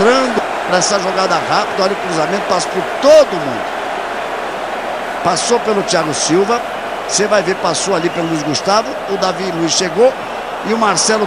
entrando para essa jogada rápida. Olha o cruzamento, passa por todo mundo. Passou pelo Thiago Silva. Você vai ver, passou ali pelo Luiz Gustavo. O Davi Luiz chegou. E o Marcelo